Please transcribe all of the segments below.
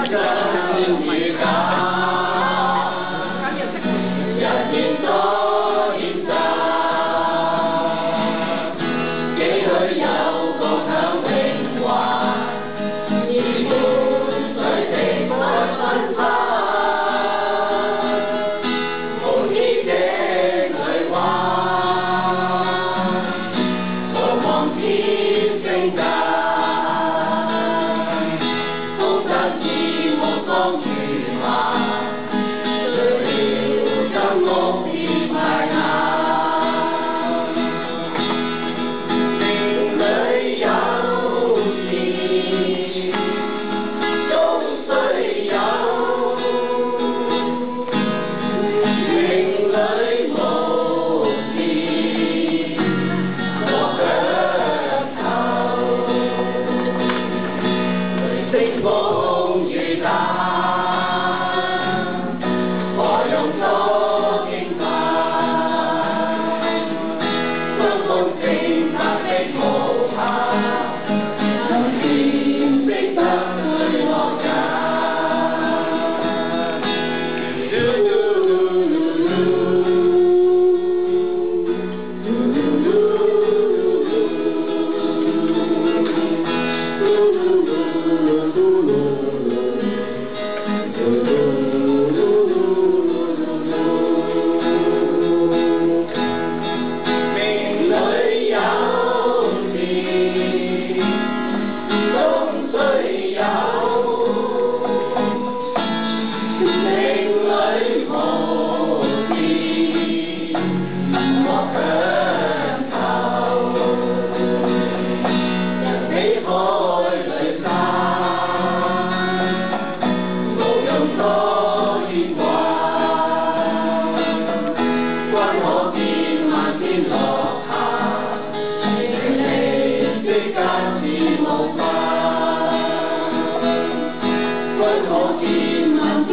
Thank you.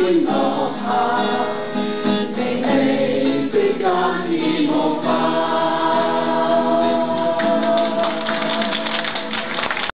in the heart.